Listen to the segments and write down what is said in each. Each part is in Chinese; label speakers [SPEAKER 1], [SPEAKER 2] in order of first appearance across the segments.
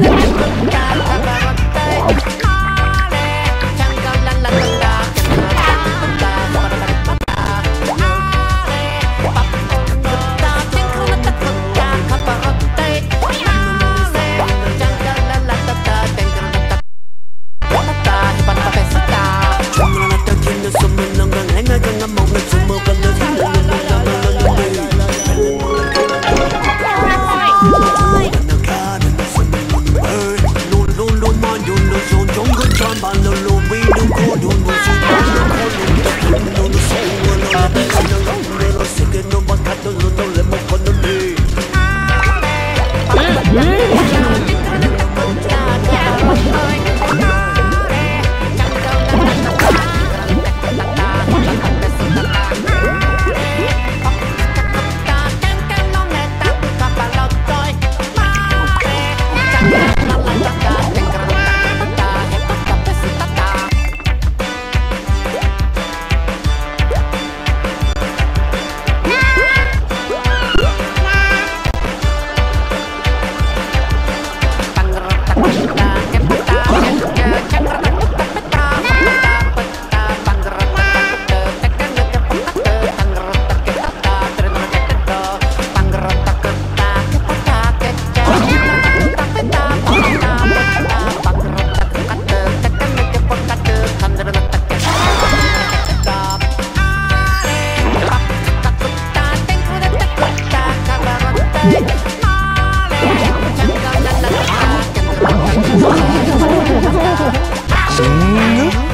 [SPEAKER 1] What? 我好像听错了我好像听错了什么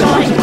[SPEAKER 1] going